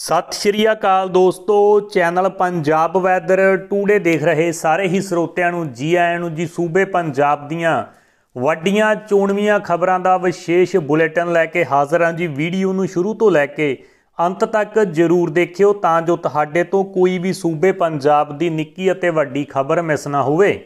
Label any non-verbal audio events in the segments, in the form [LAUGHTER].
ਸਤਿ ਸ਼੍ਰੀ ਅਕਾਲ ਦੋਸਤੋ, channel Punjab weather today ਦੇਖ ਰਹੇ ਸਾਰੇ ਹੀ ਸਰੋਤਿਆਂ ਨੂੰ ਜੀ ਆਇਆਂ ਨੂੰ, ਜੀ ਸੂਬੇ ਪੰਜਾਬ ਦੀਆਂ ਵੱਡੀਆਂ ਚੋਣਵੀਆਂ ਖਬਰਾਂ ਦਾ ਵਿਸ਼ੇਸ਼ ਬੁਲੇਟਿਨ ਲੈ ਕੇ ਹਾਜ਼ਰ ਹਾਂ ਜੀ। ਵੀਡੀਓ ਨੂੰ ਸ਼ੁਰੂ ਤੋਂ ਲੈ ਕੇ ਅੰਤ ਤੱਕ ਜਰੂਰ ਦੇਖਿਓ ਤਾਂ ਜੋ ਤੁਹਾਡੇ ਤੋਂ ਕੋਈ ਵੀ ਸੂਬੇ ਪੰਜਾਬ ਦੀ ਨਿੱਕੀ ਅਤੇ ਵੱਡੀ ਖਬਰ ਮਿਸ ਨਾ ਹੋਵੇ।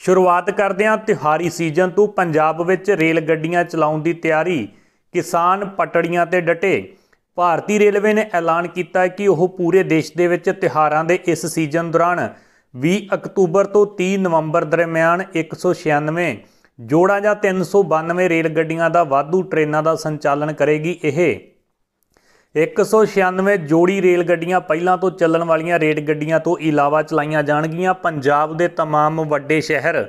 ਸ਼ੁਰੂਆਤ ਕਰਦੇ ਹਾਂ ਤਿਹਾਰੀ ਸੀਜ਼ਨ ਤੋਂ। ਪੰਜਾਬ ਵਿੱਚ ਰੇਲ ਗੱਡੀਆਂ ਚਲਾਉਣ ਦੀ ਤਿਆਰੀ ਕਿਸਾਨ ਪਟੜੀਆਂ ਤੇ ਡਟੇ। ਭਾਰਤੀ ਰੇਲਵੇ ਨੇ ਐਲਾਨ ਕੀਤਾ ਹੈ ਕਿ ਉਹ ਪੂਰੇ ਦੇਸ਼ ਦੇ ਵਿੱਚ ਤਿਹਾਰਾਂ ਦੇ ਇਸ ਸੀਜ਼ਨ ਦੌਰਾਨ 20 ਅਕਤੂਬਰ ਤੋਂ 30 ਨਵੰਬਰ ਦਰਮਿਆਨ 196 ਜੋੜਾਂ ਜਾਂ 392 ਰੇਲ ਗੱਡੀਆਂ ਦਾ ਵਾਧੂ ਟ੍ਰੇਨਾਂ ਦਾ ਸੰਚਾਲਨ ਕਰੇਗੀ ਇਹ 196 ਜੋੜੀ ਰੇਲ ਗੱਡੀਆਂ ਪਹਿਲਾਂ ਤੋਂ ਚੱਲਣ ਵਾਲੀਆਂ ਰੇਲ ਗੱਡੀਆਂ ਤੋਂ ਇਲਾਵਾ ਚਲਾਈਆਂ ਜਾਣਗੀਆਂ ਪੰਜਾਬ ਦੇ तमाम ਵੱਡੇ ਸ਼ਹਿਰ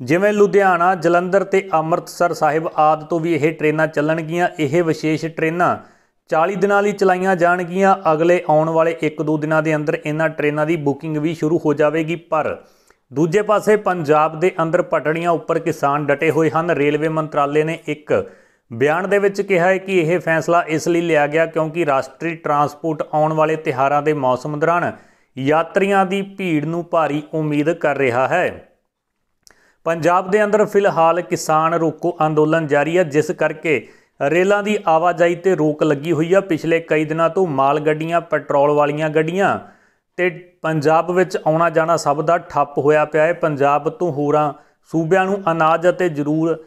ਜਿਵੇਂ ਲੁਧਿਆਣਾ ਜਲੰਧਰ ਤੇ ਅੰਮ੍ਰਿਤਸਰ ਸਾਹਿਬ ਆਦ ਤੋਂ ਵੀ ਇਹ ਟ੍ਰੇਨਾਂ ਚੱਲਣਗੀਆਂ ਇਹ ਵਿਸ਼ੇਸ਼ ਟ੍ਰੇਨਾਂ 40 ਦਿਨਾਂ ਲਈ ਚਲਾਈਆਂ ਜਾਣਗੀਆਂ। ਅਗਲੇ ਆਉਣ ਵਾਲੇ 1-2 ਦਿਨਾਂ ਦੇ ਅੰਦਰ ਇਹਨਾਂ ਟ੍ਰੇਨਾਂ ਦੀ ਬੁਕਿੰਗ ਵੀ ਸ਼ੁਰੂ ਹੋ ਜਾਵੇਗੀ, ਪਰ ਦੂਜੇ ਪਾਸੇ ਪੰਜਾਬ ਦੇ ਅੰਦਰ ਪਟੜੀਆਂ ਉੱਪਰ ਕਿਸਾਨ ਡਟੇ ਹੋਏ ਹਨ। ਰੇਲਵੇ ਮੰਤਰਾਲੇ ਨੇ ਇੱਕ ਬਿਆਨ ਦੇ ਵਿੱਚ ਕਿਹਾ ਹੈ ਕਿ ਇਹ ਫੈਸਲਾ ਇਸ ਲਈ ਲਿਆ ਗਿਆ ਕਿਉਂਕਿ ਰਾਸ਼ਟਰੀ ਟਰਾਂਸਪੋਰਟ ਆਉਣ ਵਾਲੇ ਤਿਹਾਰਾਂ ਦੇ ਮੌਸਮ ਦੌਰਾਨ ਯਾਤਰੀਆਂ ਦੀ ਭੀੜ ਨੂੰ ਭਾਰੀ ਉਮੀਦ ਕਰ ਰਿਹਾ ਹੈ। ਪੰਜਾਬ ਦੇ ਅੰਦਰ ਫਿਲਹਾਲ ਕਿਸਾਨ ਰੋਕੋ ਅੰਦੋਲਨ ਜਾਰੀ ਹੈ, ਜਿਸ ਕਰਕੇ ਰੇਲਾਂ ਦੀ ਆਵਾਜਾਈ ਤੇ ਰੋਕ ਲੱਗੀ ਹੋਈ ਆ। ਪਿਛਲੇ ਕਈ ਦਿਨਾਂ ਤੋਂ ਮਾਲ ਗੱਡੀਆਂ, ਪੈਟਰੋਲ ਵਾਲੀਆਂ ਗੱਡੀਆਂ ਤੇ ਪੰਜਾਬ ਵਿੱਚ ਆਉਣਾ ਜਾਣਾ ਸਭ ਦਾ ਠੱਪ ਹੋਇਆ ਪਿਆ ਹੈ। ਪੰਜਾਬ ਤੋਂ ਹੋਰਾਂ ਸੂਬਿਆਂ ਨੂੰ ਅਨਾਜ ਅਤੇ ਜ਼ਰੂਰ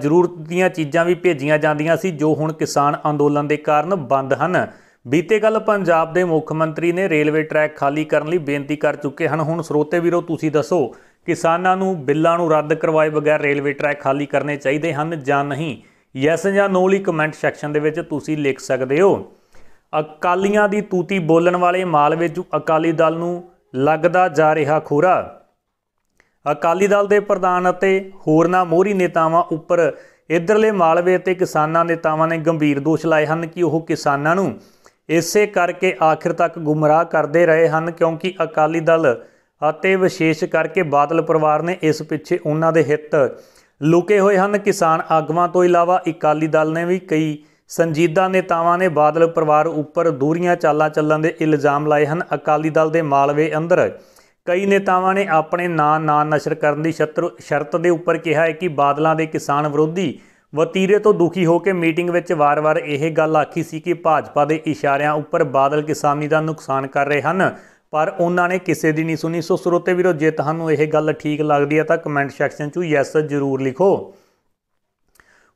ਜ਼ਰੂਰਤ ਦੀਆਂ ਚੀਜ਼ਾਂ ਵੀ ਭੇਜੀਆਂ ਜਾਂਦੀਆਂ ਸੀ, ਜੋ ਹੁਣ ਕਿਸਾਨ ਅੰਦੋਲਨ ਦੇ ਕਾਰਨ ਬੰਦ ਹਨ। ਬੀਤੇ ਕੱਲ ਪੰਜਾਬ ਦੇ ਮੁੱਖ ਮੰਤਰੀ ਨੇ ਰੇਲਵੇ ਟਰੈਕ ਖਾਲੀ ਕਰਨ ਲਈ ਬੇਨਤੀ ਕਰ ਚੁੱਕੇ ਹਨ। ਹੁਣ ਸਰੋਤੇ ਵੀਰੋ, ਤੁਸੀਂ ਦੱਸੋ, ਕਿਸਾਨਾਂ ਨੂੰ ਬਿੱਲਾਂ ਨੂੰ ਰੱਦ ਕਰਵਾਏ ਬਗੈਰ ਰੇਲਵੇ ਟਰੈਕ ਖਾਲੀ ਕਰਨੇ ਚਾਹੀਦੇ ਹਨ ਜਾਂ ਨਹੀਂ? ਯੈਸ ਜਾਂ ਨੋ ਲਈ ਕਮੈਂਟ ਸੈਕਸ਼ਨ ਦੇ ਵਿੱਚ ਤੁਸੀਂ ਲਿਖ ਸਕਦੇ ਹੋ। ਅਕਾਲੀਆਂ ਦੀ ਤੂਤੀ ਬੋਲਣ ਵਾਲੇ ਮਾਲਵੇ ਚ ਅਕਾਲੀ ਦਲ ਨੂੰ ਲੱਗਦਾ ਜਾ ਰਿਹਾ ਖੋਰਾ। ਅਕਾਲੀ ਦਲ ਦੇ ਪ੍ਰਧਾਨ ਅਤੇ ਹੋਰਨਾਂ ਮੋਹਰੀ ਨੇਤਾਵਾਂ ਉੱਪਰ ਇਧਰਲੇ ਮਾਲਵੇ ਅਤੇ ਕਿਸਾਨਾਂ ਨੇਤਾਵਾਂ ਨੇ ਗੰਭੀਰ ਦੋਸ਼ ਲਾਏ ਹਨ ਕਿ ਉਹ ਕਿਸਾਨਾਂ ਨੂੰ ਇਸੇ ਕਰਕੇ ਆਖਿਰ ਤੱਕ ਗੁੰਮਰਾਹ ਕਰਦੇ ਰਹੇ ਹਨ ਕਿਉਂਕਿ ਅਕਾਲੀ ਦਲ ਅਤੇ ਵਿਸ਼ੇਸ਼ ਕਰਕੇ ਬਾਦਲ ਪਰਿਵਾਰ ਨੇ ਇਸ ਪਿੱਛੇ ਉਹਨਾਂ ਦੇ ਹਿੱਤ ਲੁਕੇ ਹੋਏ ਹਨ। ਕਿਸਾਨ ਆਗੂਆਂ ਤੋਂ ਇਲਾਵਾ ਇਕਾਲੀ ਦਲ ਨੇ ਵੀ ਕਈ ਸੰਜੀਦਾ ਨੇਤਾਵਾਂ ਨੇ ਬਾਦਲ ਪਰਿਵਾਰ ਉੱਪਰ ਦੂਰੀਆਂ ਚਾਲਾਂ ਚੱਲਣ ਦੇ ਇਲਜ਼ਾਮ ਲਾਏ ਹਨ। ਅਕਾਲੀ ਦਲ ਦੇ ਮਾਲਵੇ ਅੰਦਰ ਕਈ ਨੇਤਾਵਾਂ ਨੇ ਆਪਣੇ ਨਾਂ ਨਾਂ ਨਸ਼ਰ ਕਰਨ ਦੀ ਸ਼ਰਤ ਦੇ ਉੱਪਰ ਕਿਹਾ ਹੈ ਕਿ ਬਾਦਲਾਂ ਦੇ ਕਿਸਾਨ ਵਿਰੋਧੀ ਵਤੀਰੇ ਤੋਂ ਦੁਖੀ ਹੋ ਕੇ ਮੀਟਿੰਗ ਵਿੱਚ ਵਾਰ-ਵਾਰ ਇਹ ਗੱਲ ਆਖੀ ਸੀ ਕਿ ਭਾਜਪਾ ਦੇ ਇਸ਼ਾਰਿਆਂ ਉੱਪਰ ਬਾਦਲ ਕਿਸਾਨੀ ਦਾ ਨੁਕਸਾਨ ਕਰ ਰਹੇ ਹਨ। ਪਰ ਉਹਨਾਂ ਨੇ ਕਿਸੇ ਦੀ ਨਹੀਂ ਸੁਣੀ। ਸੋ ਸਰੋਤੇ ਵੀਰੋ, ਜੇ ਤੁਹਾਨੂੰ ਇਹ ਗੱਲ ਠੀਕ ਲੱਗਦੀ ਹੈ ਤਾਂ ਕਮੈਂਟ ਸੈਕਸ਼ਨ 'ਚ ਯੈਸ ਜ਼ਰੂਰ ਲਿਖੋ।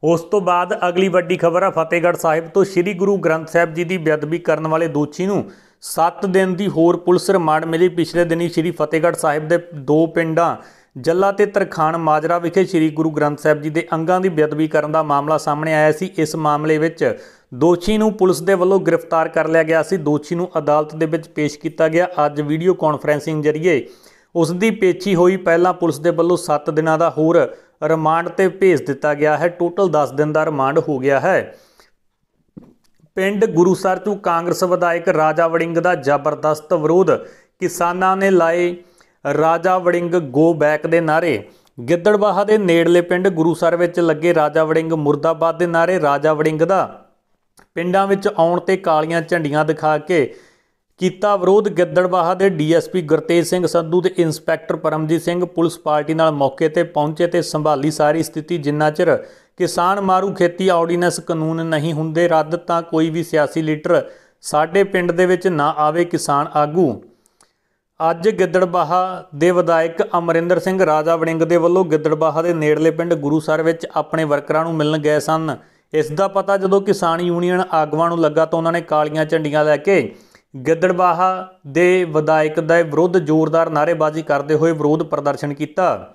ਉਸ ਤੋਂ ਬਾਅਦ ਅਗਲੀ ਵੱਡੀ ਖਬਰ ਆ, ਫਤਿਹਗੜ੍ਹ ਸਾਹਿਬ ਤੋਂ ਸ੍ਰੀ ਗੁਰੂ ਗ੍ਰੰਥ ਸਾਹਿਬ ਜੀ ਦੀ ਬੇਅਦਬੀ ਕਰਨ ਵਾਲੇ ਦੋਸ਼ੀ ਨੂੰ 7 ਦਿਨ ਦੀ ਹੋਰ ਪੁਲਿਸ ਰਿਮਾਂਡ ਮਿਲੀ। ਪਿਛਲੇ ਦਿਨੀ ਸ੍ਰੀ ਫਤਿਹਗੜ੍ਹ ਸਾਹਿਬ ਦੇ ਦੋ ਪਿੰਡਾਂ ਜੱਲਾ ਤੇ ਤਰਖਾਨ ਮਾਜਰਾ ਵਿਖੇ ਸ੍ਰੀ ਗੁਰੂ ਗ੍ਰੰਥ ਸਾਹਿਬ ਜੀ ਦੇ ਅੰਗਾਂ ਦੀ ਬੇਅਦਬੀ ਕਰਨ ਦਾ ਮਾਮਲਾ ਸਾਹਮਣੇ ਆਇਆ ਸੀ। ਇਸ ਮਾਮਲੇ ਵਿੱਚ ਦੋਸ਼ੀ ਨੂੰ ਪੁਲਿਸ ਦੇ ਵੱਲੋਂ ਗ੍ਰਿਫਤਾਰ ਕਰ ਲਿਆ ਗਿਆ ਸੀ। ਦੋਸ਼ੀ ਨੂੰ ਅਦਾਲਤ ਦੇ ਵਿੱਚ ਪੇਸ਼ ਕੀਤਾ ਗਿਆ। ਅੱਜ ਵੀਡੀਓ ਕਾਨਫਰੈਂਸਿੰਗ ਜ਼ਰੀਏ ਉਸ ਦੀ ਪੇਚੀ ਹੋਈ। ਪਹਿਲਾਂ ਪੁਲਿਸ ਦੇ ਵੱਲੋਂ 7 ਦਿਨਾਂ ਦਾ ਹੋਰ ਰਿਮਾਂਡ ਤੇ ਭੇਜ ਦਿੱਤਾ ਗਿਆ ਹੈ। ਟੋਟਲ 10 ਦਿਨ ਦਾ ਰਿਮਾਂਡ ਹੋ ਗਿਆ ਹੈ। ਪਿੰਡ ਗੁਰੂਸਰ ਤੋਂ ਕਾਂਗਰਸ ਵਿਧਾਇਕ ਰਾਜਾ ਵੜਿੰਗ ਦਾ ਜ਼ਬਰਦਸਤ ਵਿਰੋਧ ਕਿਸਾਨਾਂ ਨੇ ਲਾਏ ਰਾਜਾ ਵੜਿੰਗ ਗੋ ਬੈਕ ਦੇ ਨਾਰੇ ਗਿੱਦੜਬਾਹਾ ਦੇ ਨੇੜਲੇ ਪਿੰਡ ਗੁਰੂਸਰ ਵਿੱਚ ਲੱਗੇ ਰਾਜਾ ਵੜਿੰਗ ਮੁਰਦਾਬਾਦ ਦੇ ਨਾਰੇ ਰਾਜਾ ਵੜਿੰਗ ਦਾ ਪਿੰਡਾਂ ਵਿੱਚ ਆਉਣ ਤੇ ਕਾਲੀਆਂ ਝੰਡੀਆਂ ਦਿਖਾ ਕੇ ਕੀਤਾ ਵਿਰੋਧ। ਗਿੱਦੜਬਾਹਾ ਦੇ ਡੀਐਸਪੀ ਗੁਰਤੇਜ ਸਿੰਘ ਸੰਧੂ ਤੇ inspector Paramjit Singh police party ਨਾਲ ਮੌਕੇ ਤੇ ਪਹੁੰਚੇ ਤੇ ਸੰਭਾਲੀ ਸਾਰੀ ਸਥਿਤੀ ਜਿੰਨਾ ਚਿਰ ਕਿਸਾਨ ਮਾਰੂ ਖੇਤੀ ਆਰਡੀਨੈਂਸ ਕਾਨੂੰਨ ਨਹੀਂ ਹੁੰਦੇ, ਰੱਦ ਤਾਂ ਕੋਈ ਵੀ ਸਿਆਸੀ ਲੀਡਰ ਸਾਡੇ ਪਿੰਡ ਦੇ ਵਿੱਚ ਨਾ ਆਵੇ ਕਿਸਾਨ ਆਗੂ। ਅੱਜ ਗਿੱਦੜਬਾਹਾ ਦੇ ਵਿਧਾਇਕ ਅਮਰਿੰਦਰ ਸਿੰਘ ਰਾਜਾ ਵੜਿੰਗ ਦੇ ਵੱਲੋਂ ਗਿੱਦੜਬਾਹਾ ਦੇ ਨੇੜਲੇ ਪਿੰਡ ਗੁਰੂਸਰ ਵਿੱਚ ਆਪਣੇ ਵਰਕਰਾਂ ਨੂੰ ਮਿਲਣ ਗਏ ਸਨ। ਇਸ ਦਾ ਪਤਾ ਜਦੋਂ ਕਿਸਾਨ ਯੂਨੀਅਨ ਆਗੂਆਂ ਨੂੰ ਲੱਗਾ ਤਾਂ ਉਹਨਾਂ ਨੇ ਕਾਲੀਆਂ ਝੰਡੀਆਂ ਲੈ ਕੇ ਗਿੱਦੜਬਾਹਾ ਦੇ ਵਿਧਾਇਕ ਦੇ ਵਿਰੁੱਧ ਜ਼ੋਰਦਾਰ ਨਾਰੇਬਾਜ਼ੀ ਕਰਦੇ ਹੋਏ ਵਿਰੋਧ ਪ੍ਰਦਰਸ਼ਨ ਕੀਤਾ।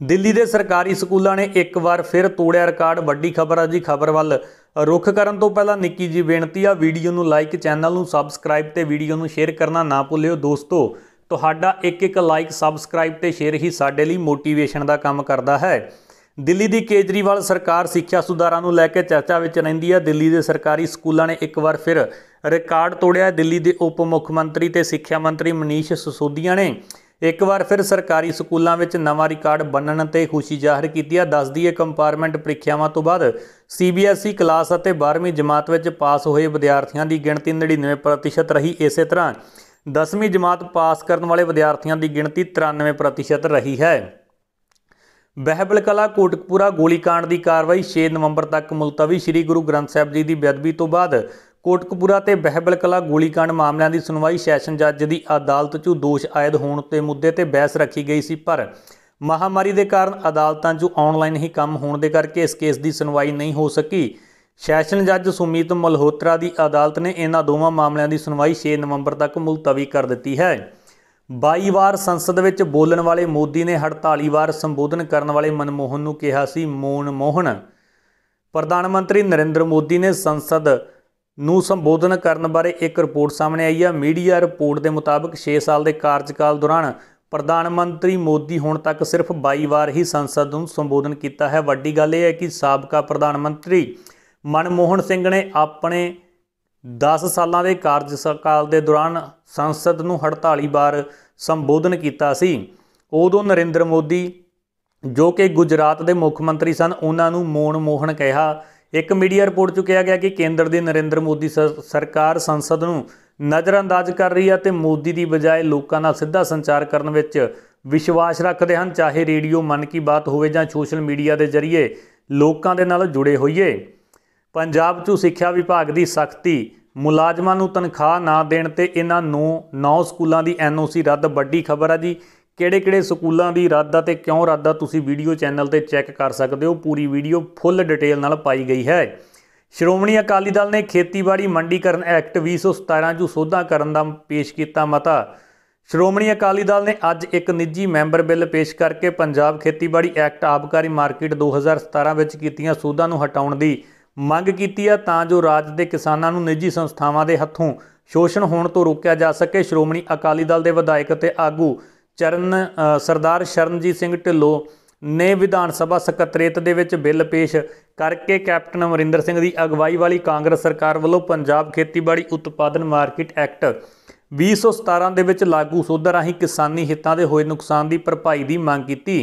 ਦਿੱਲੀ ਦੇ ਸਰਕਾਰੀ ਸਕੂਲਾਂ ਨੇ ਇੱਕ ਵਾਰ ਫਿਰ ਤੋੜਿਆ ਰਿਕਾਰਡ। ਵੱਡੀ ਖਬਰ ਆ ਜੀ, ਖਬਰ ਵੱਲ ਰੁੱਖ ਕਰਨ ਤੋਂ ਪਹਿਲਾਂ ਨਿੱਕੀ ਜੀ ਬੇਨਤੀ ਆ, ਵੀਡੀਓ ਨੂੰ ਲਾਈਕ ਚੈਨਲ ਨੂੰ ਸਬਸਕ੍ਰਾਈਬ ਤੇ ਵੀਡੀਓ ਨੂੰ ਸ਼ੇਅਰ ਕਰਨਾ ਨਾ ਭੁੱਲਿਓ ਦੋਸਤੋ। ਤੁਹਾਡਾ ਇੱਕ ਇੱਕ ਲਾਈਕ ਸਬਸਕ੍ਰਾਈਬ ਤੇ ਸ਼ੇਅਰ ਹੀ ਸਾਡੇ ਲਈ ਮੋਟੀਵੇਸ਼ਨ ਦਾ ਕੰਮ ਕਰਦਾ ਹੈ। ਦਿੱਲੀ ਦੀ ਕੇਜਰੀਵਾਲ ਸਰਕਾਰ ਸਿੱਖਿਆ ਸੁਧਾਰਾਂ ਨੂੰ ਲੈ ਕੇ ਚਰਚਾ ਵਿੱਚ ਰਹਿੰਦੀ ਹੈ ਦਿੱਲੀ ਦੇ ਸਰਕਾਰੀ ਸਕੂਲਾਂ ਨੇ ਇੱਕ ਵਾਰ ਫਿਰ ਰਿਕਾਰਡ ਤੋੜਿਆ। ਦਿੱਲੀ ਦੇ ਉਪ ਮੁੱਖ ਮੰਤਰੀ ਤੇ ਸਿੱਖਿਆ ਮੰਤਰੀ ਮਨੀਸ਼ ਸਸੋਦੀਆ ਨੇ ਇੱਕ ਵਾਰ ਫਿਰ ਸਰਕਾਰੀ ਸਕੂਲਾਂ ਵਿੱਚ ਨਵਾਂ ਰਿਕਾਰਡ ਬਣਨ ਤੇ ਖੁਸ਼ੀ ਜ਼ਾਹਰ ਕੀਤੀ ਹੈ ਦੱਸਦੀ ਹੈ ਕੰਪਾਰਟਮੈਂਟ ਪ੍ਰੀਖਿਆਵਾਂ ਤੋਂ ਬਾਅਦ ਸੀਬੀਐਸਈ ਕਲਾਸ ਅਤੇ 12ਵੀਂ ਜਮਾਤ ਵਿੱਚ ਪਾਸ ਹੋਏ ਵਿਦਿਆਰਥੀਆਂ ਦੀ ਗਿਣਤੀ 99% ਰਹੀ ਇਸੇ ਤਰ੍ਹਾਂ 10ਵੀਂ ਜਮਾਤ ਪਾਸ ਕਰਨ ਵਾਲੇ ਵਿਦਿਆਰਥੀਆਂ ਦੀ ਗਿਣਤੀ 93% ਰਹੀ ਹੈ। ਬਹਿਬਲ ਕਲਾ ਕੋਟਕਪੂਰਾ ਗੋਲੀकांड ਦੀ ਕਾਰਵਾਈ 6 ਨਵੰਬਰ ਤੱਕ ਮੁਲਤਵੀ ਸ੍ਰੀ ਗੁਰੂ ਗ੍ਰੰਥ ਸਾਹਿਬ ਜੀ ਦੀ ਬੇਅਦਬੀ ਤੋਂ ਬਾਅਦ ਕੋਟਕਪੂਰਾ ਤੇ ਬਹਿਬਲ ਕਲਾ ਗੋਲੀकांड ਮਾਮਲਿਆਂ ਦੀ ਸੁਣਵਾਈ ਸੈਸ਼ਨ ਜੱਜ ਦੀ ਅਦਾਲਤ 'ਚ ਦੋਸ਼ ਆਇਦ ਹੋਣ ਤੇ ਮੁੱਦੇ ਤੇ ਬਹਿਸ ਰੱਖੀ ਗਈ ਸੀ, ਪਰ ਮਹਾਮਾਰੀ ਦੇ ਕਾਰਨ ਅਦਾਲਤਾਂ 'ਚ ਆਨਲਾਈਨ ਹੀ ਕੰਮ ਹੋਣ ਦੇ ਕਰਕੇ ਇਸ ਕੇਸ ਦੀ ਸੁਣਵਾਈ ਨਹੀਂ ਹੋ ਸਕੀ। ਸੈਸ਼ਨ ਜੱਜ ਸੁਮੀਤ ਮਲਹੋਤਰਾ ਦੀ ਅਦਾਲਤ ਨੇ ਇਹਨਾਂ ਦੋਵਾਂ ਮਾਮਲਿਆਂ ਦੀ ਸੁਣਵਾਈ 6 ਨਵੰਬਰ ਤੱਕ ਮੁਲਤਵੀ ਕਰ ਦਿੱਤੀ ਹੈ। 22 ਵਾਰ ਸੰਸਦ ਵਿੱਚ ਬੋਲਣ ਵਾਲੇ ਮੋਦੀ ਨੇ 48 ਵਾਰ ਸੰਬੋਧਨ ਕਰਨ ਵਾਲੇ ਮਨਮੋਹਨ ਨੂੰ ਕਿਹਾ ਸੀ ਮੋਨ ਮੋਹਨ। ਪ੍ਰਧਾਨ ਮੰਤਰੀ ਨਰਿੰਦਰ ਮੋਦੀ ਨੇ ਸੰਸਦ ਨੂੰ ਸੰਬੋਧਨ ਕਰਨ ਬਾਰੇ ਇੱਕ ਰਿਪੋਰਟ ਸਾਹਮਣੇ ਆਈ ਹੈ ਮੀਡੀਆ ਰਿਪੋਰਟ ਦੇ ਮੁਤਾਬਕ 6 ਸਾਲ ਦੇ ਕਾਰਜਕਾਲ ਦੌਰਾਨ ਪ੍ਰਧਾਨ ਮੰਤਰੀ ਮੋਦੀ ਹੁਣ ਤੱਕ ਸਿਰਫ 22 ਵਾਰ ਹੀ ਸੰਸਦ ਨੂੰ ਸੰਬੋਧਨ ਕੀਤਾ ਹੈ। ਵੱਡੀ ਗੱਲ ਇਹ ਹੈ ਕਿ ਸਾਬਕਾ ਪ੍ਰਧਾਨ ਮੰਤਰੀ ਮਨਮੋਹਨ ਸਿੰਘ ਨੇ ਆਪਣੇ 10 ਸਾਲਾਂ ਦੇ ਕਾਰਜਕਾਲ ਦੇ ਦੌਰਾਨ ਸੰਸਦ ਨੂੰ 48 ਵਾਰ ਸੰਬੋਧਨ ਕੀਤਾ ਸੀ। ਉਦੋਂ ਨਰਿੰਦਰ ਮੋਦੀ, ਜੋ ਕਿ ਗੁਜਰਾਤ ਦੇ ਮੁੱਖ ਮੰਤਰੀ ਸਨ, ਉਹਨਾਂ ਨੂੰ ਮੋਨ ਮੋਹਨ ਕਿਹਾ ਇੱਕ ਮੀਡੀਆ ਰਿਪੋਰਟ 'ਚ ਕਿਹਾ ਗਿਆ ਕਿ ਕੇਂਦਰ ਦੀ ਨਰਿੰਦਰ ਮੋਦੀ ਸਰ- ਸਰਕਾਰ ਸੰਸਦ ਨੂੰ ਨਜ਼ਰਅੰਦਾਜ਼ ਕਰ ਰਹੀ ਹੈ ਤੇ ਮੋਦੀ ਦੀ ਬਜਾਏ ਲੋਕਾਂ ਨਾਲ ਸਿੱਧਾ ਸੰਚਾਰ ਕਰਨ ਵਿੱਚ ਵਿਸ਼ਵਾਸ ਰੱਖਦੇ ਹਨ, ਚਾਹੇ ਰੇਡੀਓ ਮਨ ਕੀ ਬਾਤ ਹੋਵੇ ਜਾਂ ਸੋਸ਼ਲ ਮੀਡੀਆ ਦੇ ਜ਼ਰੀਏ ਲੋਕਾਂ ਦੇ ਨਾਲ ਜੁੜੇ ਹੋਈਏ। ਪੰਜਾਬ 'ਚ ਸਿੱਖਿਆ ਵਿਭਾਗ ਦੀ ਸਖਤੀ, ਮੁਲਾਜ਼ਮਾਂ ਨੂੰ ਤਨਖਾਹ ਨਾ ਦੇਣ ਤੇ ਇਹਨਾਂ ਨੂੰ ਨੌ ਸਕੂਲਾਂ ਦੀ ਐਨਓਸੀ ਰੱਦ, ਵੱਡੀ ਖਬਰ ਹੈ ਜੀ। ਕਿਹੜੇ-ਕਿਹੜੇ ਸਕੂਲਾਂ ਦੀ ਰੱਦ ਆ ਤੇ ਕਿਉਂ ਰੱਦ ਆ ਤੁਸੀਂ ਵੀਡੀਓ ਚੈਨਲ ਤੇ ਚੈੱਕ ਕਰ ਸਕਦੇ ਹੋ। ਪੂਰੀ ਵੀਡੀਓ ਫੁੱਲ ਡਿਟੇਲ ਨਾਲ ਪਾਈ ਗਈ ਹੈ। ਸ਼੍ਰੋਮਣੀ ਅਕਾਲੀ ਦਲ ਨੇ ਖੇਤੀਬਾੜੀ ਮੰਡੀਕਰਨ ਐਕਟ 2017 'ਚ ਸੋਧਾਂ ਕਰਨ ਦਾ ਪੇਸ਼ ਕੀਤਾ ਮਤਾ। ਸ਼੍ਰੋਮਣੀ ਅਕਾਲੀ ਦਲ ਨੇ ਅੱਜ ਇੱਕ ਨਿੱਜੀ ਮੈਂਬਰ ਬਿੱਲ ਪੇਸ਼ ਕਰਕੇ ਪੰਜਾਬ ਖੇਤੀਬਾੜੀ ਐਕਟ ਆਬਕਾਰੀ ਮਾਰਕੀਟ 2017 ਵਿੱਚ ਕੀਤੀਆਂ ਸੋਧਾਂ ਨੂੰ ਹਟਾਉਣ ਦੀ ਮੰਗ ਕੀਤੀ ਹੈ ਤਾਂ ਜੋ ਰਾਜ ਦੇ ਕਿਸਾਨਾਂ ਨੂੰ ਨਿੱਜੀ ਸੰਸਥਾਵਾਂ ਦੇ ਹੱਥੋਂ ਸ਼ੋਸ਼ਣ ਹੋਣ ਤੋਂ ਰੋਕਿਆ ਜਾ ਸਕੇ। ਸ਼੍ਰੋਮਣੀ ਅਕਾਲੀ ਦਲ ਦੇ ਵਿਧਾਇਕ ਅਤੇ ਆਗੂ ਚਰਨ ਸਰਦਾਰ ਸ਼ਰਨਜੀਤ ਸਿੰਘ ਢਿੱਲੋਂ ਨੇ ਵਿਧਾਨ ਸਭਾ ਸਕੱਤਰੇਤ ਦੇ ਵਿੱਚ ਬਿੱਲ ਪੇਸ਼ ਕਰਕੇ ਕੈਪਟਨ ਅਮਰਿੰਦਰ ਸਿੰਘ ਦੀ ਅਗਵਾਈ ਵਾਲੀ ਕਾਂਗਰਸ ਸਰਕਾਰ ਵੱਲੋਂ ਪੰਜਾਬ ਖੇਤੀਬਾੜੀ ਉਤਪਾਦਨ ਮਾਰਕੀਟ ਐਕਟ 2017 ਦੇ ਵਿੱਚ ਲਾਗੂ ਸੋਧ ਰਾਹੀਂ ਕਿਸਾਨੀ ਹਿੱਤਾਂ ਦੇ ਹੋਏ ਨੁਕਸਾਨ ਦੀ ਭਰਪਾਈ ਦੀ ਮੰਗ ਕੀਤੀ।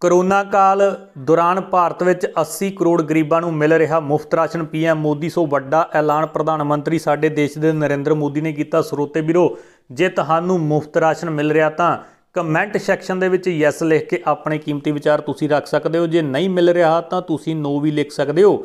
ਕਰੋਨਾ ਕਾਲ ਦੌਰਾਨ ਭਾਰਤ ਵਿੱਚ 80 ਕਰੋੜ ਗਰੀਬਾਂ ਨੂੰ ਮਿਲ ਰਿਹਾ ਮੁਫਤ ਰਾਸ਼ਨ। ਪੀਐਮ ਮੋਦੀ ਸੋ ਵੱਡਾ ਐਲਾਨ। ਪ੍ਰਧਾਨ ਮੰਤਰੀ ਸਾਡੇ ਦੇਸ਼ ਦੇ ਨਰਿੰਦਰ ਮੋਦੀ ਨੇ ਕੀਤਾ ਸਰੋਤੇ ਵੀਰੋ, ਜੇ ਤੁਹਾਨੂੰ ਮੁਫਤ ਰਾਸ਼ਨ ਮਿਲ ਰਿਹਾ ਤਾਂ ਕਮੈਂਟ ਸੈਕਸ਼ਨ ਦੇ ਵਿੱਚ ਯੈਸ ਲਿਖ ਕੇ ਆਪਣੇ ਕੀਮਤੀ ਵਿਚਾਰ ਤੁਸੀਂ ਰੱਖ ਸਕਦੇ ਹੋ। ਜੇ ਨਹੀਂ ਮਿਲ ਰਿਹਾ ਤਾਂ ਤੁਸੀਂ ਨੋ ਵੀ ਲਿਖ ਸਕਦੇ ਹੋ।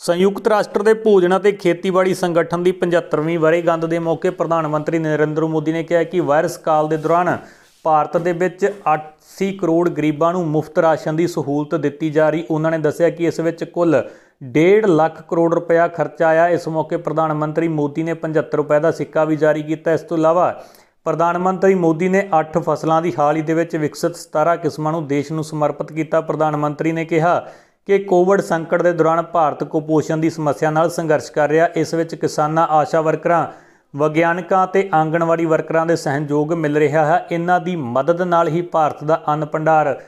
ਸੰਯੁਕਤ ਰਾਸ਼ਟਰ ਦੇ ਭੋਜਨ ਅਤੇ ਖੇਤੀਬਾੜੀ ਸੰਗਠਨ ਦੀ 75ਵੀਂ ਵਰ੍ਹੇਗੰਢ ਦੇ ਮੌਕੇ ਪ੍ਰਧਾਨ ਮੰਤਰੀ ਨਰਿੰਦਰ ਮੋਦੀ ਨੇ ਕਿਹਾ ਕਿ ਵਾਇਰਸ ਕਾਲ ਦੇ ਦੌਰਾਨ ਭਾਰਤ ਦੇ ਵਿੱਚ 80 ਕਰੋੜ ਗਰੀਬਾਂ ਨੂੰ ਮੁਫਤ ਰਾਸ਼ਨ ਦੀ ਸਹੂਲਤ ਦਿੱਤੀ ਜਾ ਰਹੀ। ਉਹਨਾਂ ਨੇ ਦੱਸਿਆ ਕਿ ਇਸ ਵਿੱਚ ਕੁੱਲ 1.5 ਲੱਖ ਕਰੋੜ ਰੁਪਇਆ ਖਰਚਾ ਆਇਆ। ਇਸ ਮੌਕੇ ਪ੍ਰਧਾਨ ਮੰਤਰੀ ਮੋਦੀ ਨੇ 75 ਰੁਪਏ ਦਾ ਸਿੱਕਾ ਵੀ ਜਾਰੀ ਕੀਤਾ। ਇਸ ਤੋਂ ਇਲਾਵਾ ਪ੍ਰਧਾਨ ਮੰਤਰੀ ਮੋਦੀ ਨੇ 8 ਫਸਲਾਂ ਦੀ ਹਾਲ ਹੀ ਦੇ ਵਿੱਚ ਵਿਕਸਿਤ 17 ਕਿਸਮਾਂ ਨੂੰ ਦੇਸ਼ ਨੂੰ ਸਮਰਪਿਤ ਕੀਤਾ। ਪ੍ਰਧਾਨ ਮੰਤਰੀ ਨੇ ਕਿਹਾ ਕਿ ਕੋਵਿਡ ਸੰਕਟ ਦੇ ਦੌਰਾਨ ਭਾਰਤ ਕੁਪੋਸ਼ਣ ਦੀ ਸਮੱਸਿਆ ਨਾਲ ਸੰਘਰਸ਼ ਕਰ ਰਿਹਾ। ਇਸ ਵਿੱਚ ਕਿਸਾਨਾਂ, ਆਸ਼ਾ ਵਰਕਰਾਂ ਵਿਗਿਆਨਕਾਂ ਤੇ ਆਂਗਣਵਾੜੀ ਵਰਕਰਾਂ ਦੇ ਸਹਿਯੋਗ ਮਿਲ ਰਿਹਾ ਹੈ। ਇਹਨਾਂ ਦੀ ਮਦਦ ਨਾਲ ਹੀ ਭਾਰਤ ਦਾ ਅੰਨ ਭੰਡਾਰ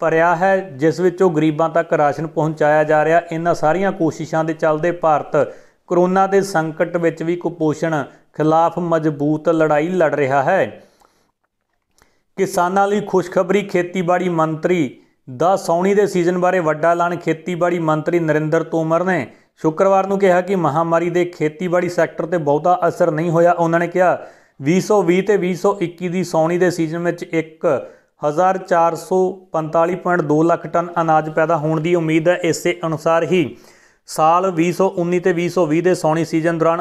ਭਰਿਆ ਹੈ, ਜਿਸ ਵਿੱਚੋਂ ਗਰੀਬਾਂ ਤੱਕ ਰਾਸ਼ਨ ਪਹੁੰਚਾਇਆ ਜਾ ਰਿਹਾ। ਇਹਨਾਂ ਸਾਰੀਆਂ ਕੋਸ਼ਿਸ਼ਾਂ ਦੇ ਚੱਲਦੇ ਭਾਰਤ ਕਰੋਨਾ ਦੇ ਸੰਕਟ ਵਿੱਚ ਵੀ ਕੁਪੋਸ਼ਣ ਖਿਲਾਫ ਮਜ਼ਬੂਤ ਲੜਾਈ ਲੜ ਰਿਹਾ ਹੈ। ਕਿਸਾਨਾਂ ਲਈ ਖੁਸ਼ਖਬਰੀ ਖੇਤੀਬਾੜੀ ਮੰਤਰੀ ਦਾ ਸੌਣੀ ਦੇ ਸੀਜ਼ਨ ਬਾਰੇ ਵੱਡਾ ਐਲਾਨ। ਖੇਤੀਬਾੜੀ ਮੰਤਰੀ ਨਰਿੰਦਰ ਤੋਮਰ ਨੇ ਸ਼ੁੱਕਰਵਾਰ ਨੂੰ ਕਿਹਾ ਕਿ ਮਹਾਮਾਰੀ ਦੇ ਖੇਤੀਬਾੜੀ ਸੈਕਟਰ ਤੇ ਬਹੁਤਾ ਅਸਰ ਨਹੀਂ ਹੋਇਆ। ਉਹਨਾਂ ਨੇ ਕਿਹਾ 2020 ਤੇ 2021 ਦੀ ਸੌਣੀ ਦੇ ਸੀਜ਼ਨ ਵਿੱਚ 1445.2 ਲੱਖ ਟਨ ਅਨਾਜ ਪੈਦਾ ਹੋਣ ਦੀ ਉਮੀਦ ਹੈ। ਇਸੇ ਅਨੁਸਾਰ ਹੀ ਸਾਲ 2019 ਤੇ 2020 ਦੇ ਸੌਣੀ ਸੀਜ਼ਨ ਦੌਰਾਨ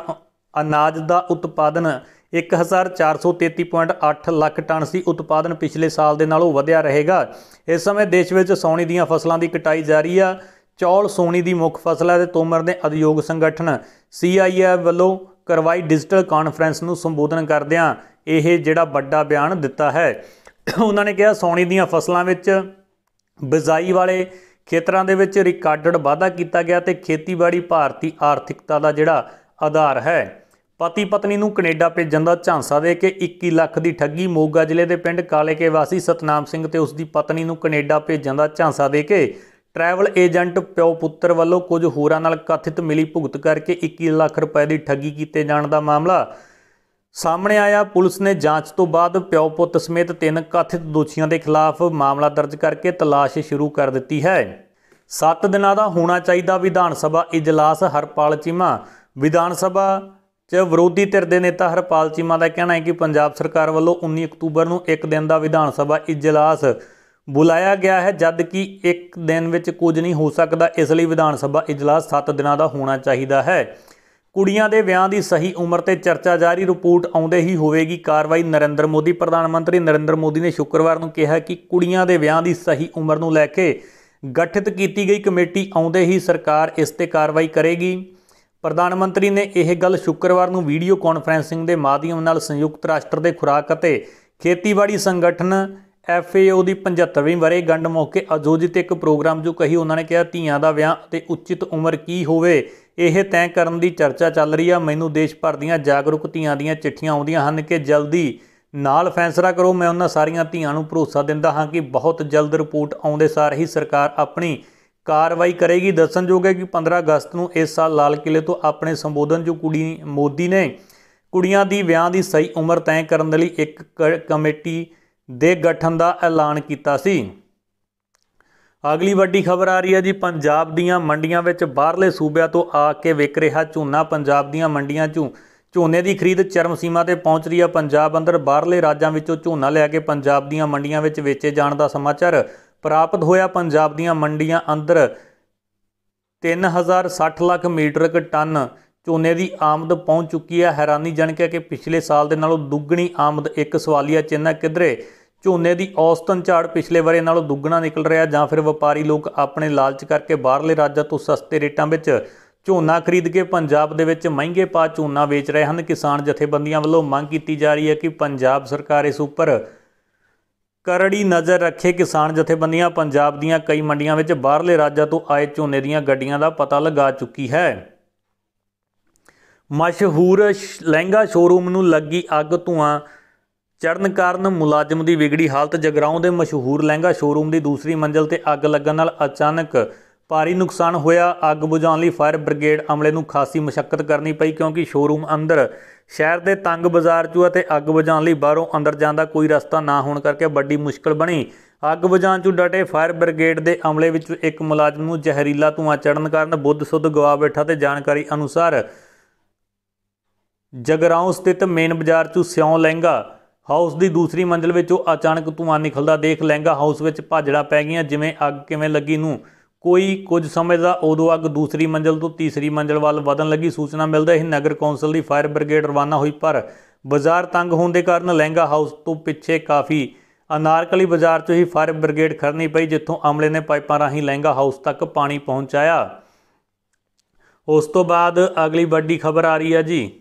ਅਨਾਜ ਦਾ ਉਤਪਾਦਨ 1433.8 ਲੱਖ ਟਨ ਸੀ। ਉਤਪਾਦਨ ਪਿਛਲੇ ਸਾਲ ਦੇ ਨਾਲੋਂ ਵਧਿਆ ਰਹੇਗਾ। ਇਸ ਸਮੇਂ ਦੇਸ਼ ਵਿੱਚ ਸੌਣੀ ਦੀਆਂ ਫਸਲਾਂ ਦੀ ਕਟਾਈ ਜਾਰੀ ਆ। ਚੌਲ ਸੋਣੀ ਦੀ ਮੁੱਖ ਫਸਲ ਹੈ ਤੇ ਤੋਮਰ ਨੇ ਉਦਯੋਗ ਸੰਗਠਨ ਸੀਆਈਐਫ ਵੱਲੋਂ ਕਰਵਾਈ ਡਿਜੀਟਲ ਕਾਨਫਰੰਸ ਨੂੰ ਸੰਬੋਧਨ ਕਰਦਿਆਂ ਇਹ ਜਿਹੜਾ ਵੱਡਾ ਬਿਆਨ ਦਿੱਤਾ ਹੈ। ਉਹਨਾਂ ਨੇ ਕਿਹਾ ਸੌਣੀ ਦੀਆਂ ਫਸਲਾਂ ਵਿੱਚ ਬਿਜਾਈ ਵਾਲੇ ਖੇਤਰਾਂ ਦੇ ਵਿੱਚ ਰਿਕਾਰਡਡ ਵਾਧਾ ਕੀਤਾ ਗਿਆ ਤੇ ਖੇਤੀਬਾੜੀ ਭਾਰਤੀ ਆਰਥਿਕਤਾ ਦਾ ਜਿਹੜਾ ਆਧਾਰ ਹੈ। ਪਤੀ ਪਤਨੀ ਨੂੰ ਕੈਨੇਡਾ ਭੇਜਣ ਦਾ ਝਾਂਸਾ ਦੇ ਕੇ 21 ਲੱਖ ਦੀ ਠੱਗੀ, ਮੋਗਾ ਜ਼ਿਲ੍ਹੇ ਦੇ ਪਿੰਡ ਕਾਲੇਕੇ ਵਾਸੀ ਸਤਨਾਮ ਸਿੰਘ ਤੇ ਉਸ ਦੀ ਪਤਨੀ ਨੂੰ ਕੈਨੇਡਾ ਭੇਜਣ ਦਾ ਝਾਂਸਾ ਦੇ ਕੇ ਟਰੈਵਲ ਏਜੰਟ ਪਿਓ ਪੁੱਤਰ ਵੱਲੋਂ ਕੁਝ ਹੋਰਾਂ ਨਾਲ ਕਥਿਤ ਮਿਲੀ ਭੁਗਤ ਕਰਕੇ 21 ਲੱਖ ਰੁਪਏ ਦੀ ਠੱਗੀ ਕੀਤੇ ਜਾਣ ਦਾ ਮਾਮਲਾ ਸਾਹਮਣੇ ਆਇਆ। ਪੁਲਿਸ ਨੇ ਜਾਂਚ ਤੋਂ ਬਾਅਦ ਪਿਓ ਪੁੱਤ ਸਮੇਤ ਤਿੰਨ ਕਥਿਤ ਦੋਸ਼ੀਆਂ ਦੇ ਖਿਲਾਫ ਮਾਮਲਾ ਦਰਜ ਕਰਕੇ ਤਲਾਸ਼ ਸ਼ੁਰੂ ਕਰ ਦਿੱਤੀ ਹੈ। 7 ਦਿਨਾਂ ਦਾ ਹੋਣਾ ਚਾਹੀਦਾ ਵਿਧਾਨ ਸਭਾ ਇਜਲਾਸ। ਹਰਪਾਲ ਚੀਮਾ, ਵਿਧਾਨ ਸਭਾ 'ਚ ਵਿਰੋਧੀ ਧਿਰ ਦੇ ਨੇਤਾ ਹਰਪਾਲ ਚੀਮਾ ਦਾ ਕਹਿਣਾ ਹੈ ਕਿ ਪੰਜਾਬ ਸਰਕਾਰ ਵੱਲੋਂ 19 ਅਕਤੂਬਰ ਨੂੰ ਇੱਕ ਦਿਨ ਦਾ ਵਿਧਾਨ ਸਭਾ ਇਜਲਾਸ ਬੁਲਾਇਆ ਗਿਆ ਹੈ ਜਦ ਕਿ ਇੱਕ ਦਿਨ ਵਿੱਚ ਕੁਝ ਨਹੀਂ ਹੋ ਸਕਦਾ। ਇਸ ਲਈ ਵਿਧਾਨ ਸਭਾ ਇਜਲਾਸ 7 ਦਿਨਾਂ ਦਾ ਹੋਣਾ ਚਾਹੀਦਾ ਹੈ। ਕੁੜੀਆਂ ਦੇ ਵਿਆਹ ਦੀ ਸਹੀ ਉਮਰ ਤੇ ਚਰਚਾ ਜਾਰੀ। ਰਿਪੋਰਟ ਆਉਂਦੇ ਹੀ ਹੋਵੇਗੀ ਕਾਰਵਾਈ। ਨਰਿੰਦਰ ਮੋਦੀ, ਪ੍ਰਧਾਨ ਮੰਤਰੀ ਨਰਿੰਦਰ ਮੋਦੀ ਨੇ ਸ਼ੁੱਕਰਵਾਰ ਨੂੰ ਕਿਹਾ ਕਿ ਕੁੜੀਆਂ ਦੇ ਵਿਆਹ ਦੀ ਸਹੀ ਉਮਰ ਨੂੰ ਲੈ ਕੇ ਗਠਿਤ ਕੀਤੀ ਗਈ ਕਮੇਟੀ ਆਉਂਦੇ ਹੀ ਸਰਕਾਰ ਇਸ ਤੇ ਕਾਰਵਾਈ ਕਰੇਗੀ। ਪ੍ਰਧਾਨ ਮੰਤਰੀ ਨੇ ਇਹ ਗੱਲ ਸ਼ੁੱਕਰਵਾਰ ਨੂੰ ਵੀਡੀਓ ਕਾਨਫਰੈਂਸਿੰਗ ਦੇ ਮਾਧਿਅਮ ਨਾਲ ਸੰਯੁਕਤ ਰਾਸ਼ਟਰ ਦੇ ਖੁਰਾਕ ਅਤੇ ਖੇਤੀਬਾੜੀ ਸੰਗਠਨ FAO ਦੀ 75ਵੀਂ ਵਰ੍ਹੇਗੰਢ ਮੌਕੇ ਆਯੋਜਿਤ ਇੱਕ ਪ੍ਰੋਗਰਾਮ ਜੋ ਕਹੀ ਉਹਨਾਂ ਨੇ ਕਿਹਾ, ਧੀਆਂ ਦਾ ਵਿਆਹ ਅਤੇ ਉਚਿਤ ਉਮਰ ਕੀ ਹੋਵੇ? ਇਹ ਤੈਅ ਕਰਨ ਦੀ ਚਰਚਾ ਚੱਲ ਰਹੀ ਆ। ਮੈਨੂੰ ਦੇਸ਼ ਭਰ ਦੀਆਂ ਜਾਗਰੂਕ ਧੀਆਂ ਦੀਆਂ ਚਿੱਠੀਆਂ ਆਉਂਦੀਆਂ ਹਨ ਕਿ ਜਲਦੀ ਨਾਲ ਫੈਸਲਾ ਕਰੋ। ਮੈਂ ਉਹਨਾਂ ਸਾਰੀਆਂ ਧੀਆਂ ਨੂੰ ਭਰੋਸਾ ਦਿੰਦਾ ਹਾਂ ਕਿ ਬਹੁਤ ਜਲਦ ਰਿਪੋਰਟ ਆਉਂਦੇ ਸਾਰ ਹੀ ਸਰਕਾਰ ਆਪਣੀ ਕਾਰਵਾਈ ਕਰੇਗੀ। ਦੱਸਣਯੋਗ ਹੈ ਕਿ 15 ਅਗਸਤ ਨੂੰ ਇਸ ਸਾਲ ਲਾਲ ਕਿਲੇ ਤੋਂ ਆਪਣੇ ਸੰਬੋਧਨ ਜੋ ਕੁੜੀ ਮੋਦੀ ਨੇ ਕੁੜੀਆਂ ਦੀ ਵਿਆਹ ਦੀ ਸਹੀ ਉਮਰ ਤੈਅ ਕਰਨ ਦੇ ਲਈ ਇੱਕ ਕ- ਕਮੇਟੀ ਦੇ ਗਠਨ ਦਾ ਐਲਾਨ ਕੀਤਾ ਸੀ। ਅਗਲੀ ਵੱਡੀ ਖਬਰ ਆ ਰਹੀ ਹੈ ਜੀ, ਪੰਜਾਬ ਦੀਆਂ ਮੰਡੀਆਂ ਵਿੱਚ ਬਾਹਰਲੇ ਸੂਬਿਆਂ ਤੋਂ ਆ ਕੇ ਵਿਕ ਰਿਹਾ ਝੋਨਾ। ਪੰਜਾਬ ਦੀਆਂ ਮੰਡੀਆਂ 'ਚੋਂ ਝੋਨੇ ਦੀ ਖਰੀਦ ਚਰਮ ਸੀਮਾ ਤੇ ਪਹੁੰਚ ਰਹੀ ਹੈ। ਪੰਜਾਬ ਅੰਦਰ ਬਾਹਰਲੇ ਰਾਜਾਂ ਵਿੱਚੋਂ ਝੋਨਾ ਲਿਆ ਕੇ ਪੰਜਾਬ ਦੀਆਂ ਮੰਡੀਆਂ ਵਿੱਚ ਵੇਚੇ ਜਾਣ ਦਾ ਸਮਾਚਾਰ ਪ੍ਰਾਪਤ ਹੋਇਆ। ਪੰਜਾਬ ਦੀਆਂ ਮੰਡੀਆਂ ਅੰਦਰ 3060 ਲੱਖ ਮੀਟਰਿਕ ਟਨ ਝੋਨੇ ਦੀ ਆਮਦ ਪਹੁੰਚ ਚੁੱਕੀ ਹੈ। ਹੈਰਾਨੀਜਨਕ ਹੈ ਕਿ ਪਿਛਲੇ ਸਾਲ ਦੇ ਨਾਲੋਂ ਦੁੱਗਣੀ ਆਮਦ ਇੱਕ ਸਵਾਲੀਆ ਚਿੰਨ੍ਹ ਹੈ। ਕਿਧਰੇ ਝੋਨੇ ਦੀ ਔਸਤਨ ਝਾੜ ਪਿਛਲੇ ਵਰੇ ਨਾਲੋਂ ਦੁੱਗਣਾ ਨਿਕਲ ਰਿਹਾ, ਜਾਂ ਫਿਰ ਵਪਾਰੀ ਲੋਕ ਆਪਣੇ ਲਾਲਚ ਕਰਕੇ ਬਾਹਰਲੇ ਰਾਜਾਂ ਤੋਂ ਸਸਤੇ ਰੇਟਾਂ ਵਿੱਚ ਝੋਨਾ ਖਰੀਦ ਕੇ ਪੰਜਾਬ ਦੇ ਵਿੱਚ ਮਹਿੰਗੇ ਪਾ ਝੋਨਾ ਵੇਚ ਰਹੇ ਹਨ। ਕਿਸਾਨ ਜਥੇਬੰਦੀਆਂ ਵੱਲੋਂ ਮੰਗ ਕੀਤੀ ਜਾ ਰਹੀ ਹੈ ਕਿ ਪੰਜਾਬ ਸਰਕਾਰ ਇਸ ਉੱਪਰ ਕਰੜੀ ਨਜ਼ਰ ਰੱਖੇ। ਕਿਸਾਨ ਜਥੇਬੰਦੀਆਂ ਪੰਜਾਬ ਦੀਆਂ ਕਈ ਮੰਡੀਆਂ ਵਿੱਚ ਬਾਹਰਲੇ ਰਾਜਾਂ ਤੋਂ ਆਏ ਝੋਨੇ ਦੀਆਂ ਗੱਡੀਆਂ ਦਾ ਪਤਾ ਲਗਾ ਚੁੱਕੀ ਹੈ। ਮਸ਼ਹੂਰ ਲਹਿੰਗਾ ਸ਼ੋਰੂਮ ਨੂੰ ਲੱਗੀ ਅੱਗ, ਧੂਆਂ ਚੜਨ ਕਾਰਨ ਮੁਲਾਜ਼ਮ ਦੀ ਵਿਗੜੀ ਹਾਲਤ ਜਗਰਾਉਂ ਦੇ ਮਸ਼ਹੂਰ ਲਹਿੰਗਾ ਸ਼ੋਰੂਮ ਦੀ ਦੂਸਰੀ ਮੰਜ਼ਲ ਤੇ ਅੱਗ ਲੱਗਣ ਨਾਲ ਅਚਾਨਕ ਭਾਰੀ ਨੁਕਸਾਨ ਹੋਇਆ। ਅੱਗ ਬੁਝਾਉਣ ਲਈ ਫਾਇਰ ਬ੍ਰਿਗੇਡ ਅਮਲੇ ਨੂੰ ਖਾਸੀ ਮਸ਼ੱਕਤ ਕਰਨੀ ਪਈ ਕਿਉਂਕਿ ਸ਼ੋਰੂਮ ਅੰਦਰ ਸ਼ਹਿਰ ਦੇ ਤੰਗ ਬਾਜ਼ਾਰ 'ਚੋਂ ਅਤੇ ਅੱਗ ਬੁਝਾਉਣ ਲਈ ਬਾਹਰੋਂ ਅੰਦਰ ਜਾਣ ਦਾ ਕੋਈ ਰਸਤਾ ਨਾ ਹੋਣ ਕਰਕੇ ਵੱਡੀ ਮੁਸ਼ਕਲ ਬਣੀ। ਅੱਗ ਬੁਝਾਉਣ 'ਚੋਂ ਡਟੇ ਫਾਇਰ ਬ੍ਰਿਗੇਡ ਦੇ ਅਮਲੇ ਵਿੱਚੋਂ ਇੱਕ ਮੁਲਾਜ਼ਮ ਨੂੰ ਜ਼ਹਿਰੀਲਾ ਧੂੰਆਂ ਚੜਨ ਕਾਰਨ ਬੁੱਧ ਸੁੱਧ ਗਵਾ ਬੈਠਾ ਤੇ ਜਾਣਕਾਰੀ ਅਨੁਸਾਰ ਜਗਰਾਉਂ ਸਥਿਤ ਮੇਨ ਬਾਜ਼ਾਰ 'ਚੋਂ ਸਿਉਂ ਲਹਿੰਗਾ ਹਾਊਸ ਦੀ ਦੂਸਰੀ ਮੰਜ਼ਲ ਵਿੱਚੋਂ ਅਚਾਨਕ ਧੂੰਆਂ ਨਿਕਲਦਾ ਦੇਖ ਲਹਿੰਗਾ ਹਾਊਸ ਵਿੱਚ ਭਾਜੜਾ ਪੈ ਗਈਆਂ, ਜਿਵੇਂ ਅੱਗ ਕਿਵੇਂ ਲੱਗੀ ਨੂੰ। ਕੋਈ ਕੁਝ ਸਮਝਦਾ ਉਦੋਂ ਅੱਗ ਦੂਸਰੀ ਮੰਜ਼ਲ ਤੋਂ ਤੀਸਰੀ ਮੰਜ਼ਲ ਵੱਲ ਵਧਣ ਲੱਗੀ। ਸੂਚਨਾ ਮਿਲਦਾ ਇਹ ਨਗਰ ਕੌਂਸਲ ਦੀ ਫਾਇਰ ਬ੍ਰਿਗੇਡ ਰਵਾਨਾ ਹੋਈ, ਪਰ ਬਾਜ਼ਾਰ ਤੰਗ ਹੋਣ ਦੇ ਕਾਰਨ ਲਹਿੰਗਾ ਹਾਊਸ ਤੋਂ ਪਿੱਛੇ ਕਾਫੀ ਅਨਾਰਕਲੀ ਬਾਜ਼ਾਰ 'ਚੋਂ ਹੀ ਫਾਇਰ ਬ੍ਰਿਗੇਡ ਖੜਨੀ ਪਈ, ਜਿੱਥੋਂ ਅਮਲੇ ਨੇ ਪਾਈਪਾਂ ਰਾਹੀਂ ਲਹਿੰਗਾ ਹਾਊਸ ਤੱਕ ਪਾਣੀ ਪਹੁੰਚਾਇਆ। ਉਸ ਤੋਂ ਬਾਅਦ ਅਗਲੀ ਵੱਡੀ ਖਬਰ ਆ ਰਹੀ ਹੈ ਜੀ।